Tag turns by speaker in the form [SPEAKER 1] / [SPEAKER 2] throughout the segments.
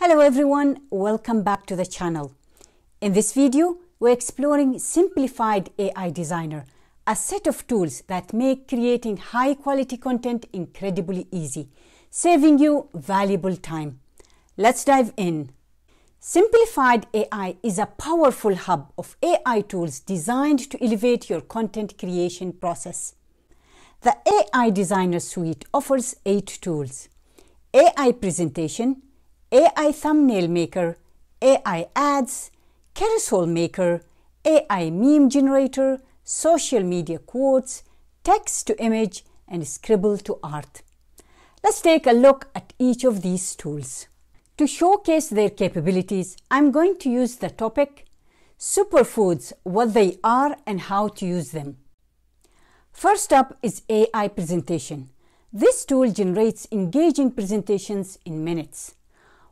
[SPEAKER 1] Hello everyone, welcome back to the channel. In this video, we're exploring Simplified AI Designer, a set of tools that make creating high quality content incredibly easy, saving you valuable time. Let's dive in. Simplified AI is a powerful hub of AI tools designed to elevate your content creation process. The AI Designer Suite offers eight tools AI Presentation, AI Thumbnail Maker, AI Ads, Carousel Maker, AI Meme Generator, Social Media Quotes, Text to Image, and Scribble to Art. Let's take a look at each of these tools. To showcase their capabilities, I'm going to use the topic Superfoods, what they are and how to use them. First up is AI Presentation. This tool generates engaging presentations in minutes.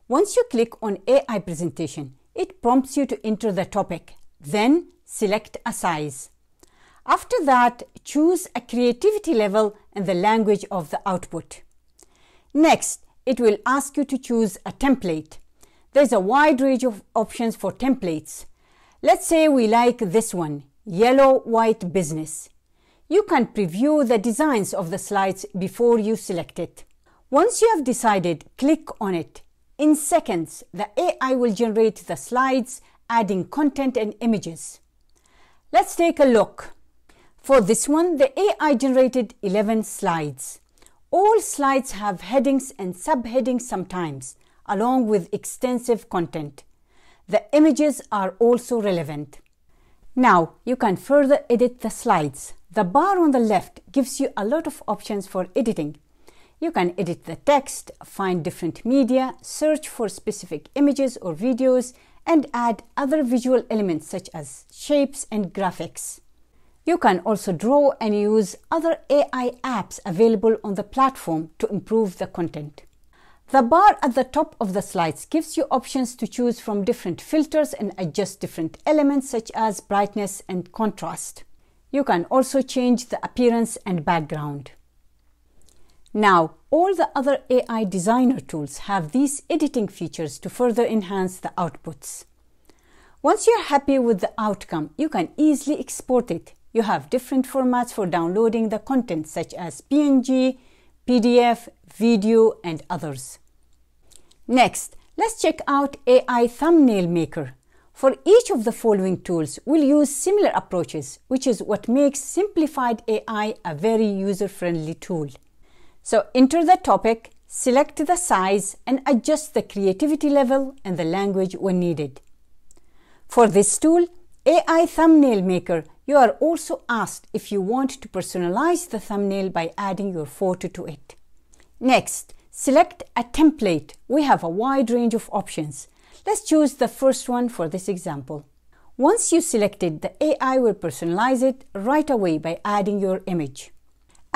[SPEAKER 1] Once you click on AI Presentation, it prompts you to enter the topic, then select a size. After that, choose a creativity level and the language of the output. Next, it will ask you to choose a template. There's a wide range of options for templates. Let's say we like this one, yellow white business. You can preview the designs of the slides before you select it. Once you have decided, click on it. In seconds, the AI will generate the slides, adding content and images. Let's take a look. For this one, the AI generated 11 slides. All slides have headings and subheadings sometimes, along with extensive content. The images are also relevant. Now you can further edit the slides. The bar on the left gives you a lot of options for editing. You can edit the text, find different media, search for specific images or videos, and add other visual elements such as shapes and graphics. You can also draw and use other AI apps available on the platform to improve the content. The bar at the top of the slides gives you options to choose from different filters and adjust different elements such as brightness and contrast. You can also change the appearance and background. Now, all the other AI designer tools have these editing features to further enhance the outputs. Once you're happy with the outcome, you can easily export it you have different formats for downloading the content such as PNG, PDF, video, and others. Next, let's check out AI Thumbnail Maker. For each of the following tools, we'll use similar approaches, which is what makes Simplified AI a very user-friendly tool. So enter the topic, select the size, and adjust the creativity level and the language when needed. For this tool, AI Thumbnail Maker you are also asked if you want to personalize the thumbnail by adding your photo to it. Next, select a template. We have a wide range of options. Let's choose the first one for this example. Once you select it, the AI will personalize it right away by adding your image.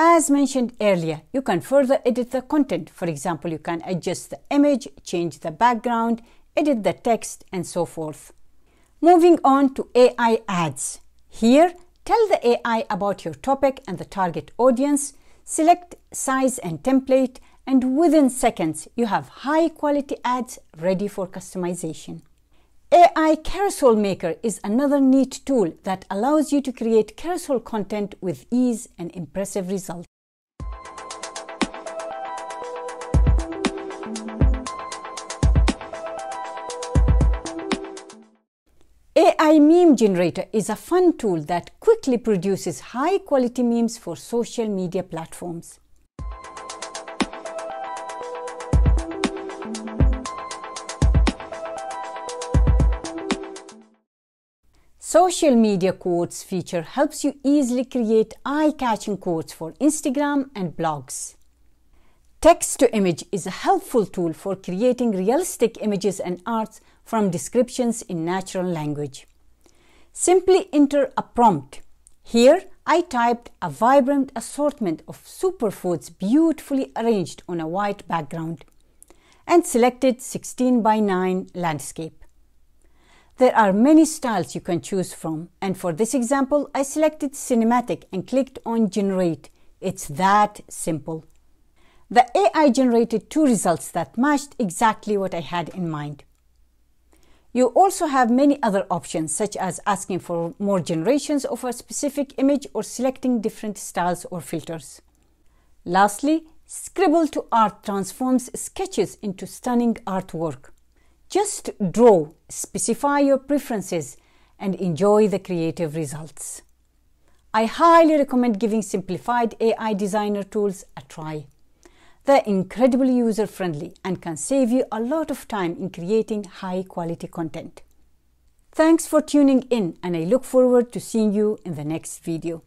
[SPEAKER 1] As mentioned earlier, you can further edit the content. For example, you can adjust the image, change the background, edit the text, and so forth. Moving on to AI ads. Here, tell the AI about your topic and the target audience, select size and template, and within seconds, you have high quality ads ready for customization. AI Carousel Maker is another neat tool that allows you to create carousel content with ease and impressive results. AI Meme Generator is a fun tool that quickly produces high quality memes for social media platforms. Social Media Quotes feature helps you easily create eye-catching quotes for Instagram and blogs. Text to image is a helpful tool for creating realistic images and arts from descriptions in natural language. Simply enter a prompt. Here I typed a vibrant assortment of superfoods beautifully arranged on a white background and selected 16 by 9 landscape. There are many styles you can choose from and for this example I selected cinematic and clicked on generate. It's that simple. The AI generated two results that matched exactly what I had in mind. You also have many other options such as asking for more generations of a specific image or selecting different styles or filters. Lastly, Scribble to Art transforms sketches into stunning artwork. Just draw, specify your preferences, and enjoy the creative results. I highly recommend giving simplified AI designer tools a try. They're incredibly user friendly and can save you a lot of time in creating high quality content. Thanks for tuning in and I look forward to seeing you in the next video.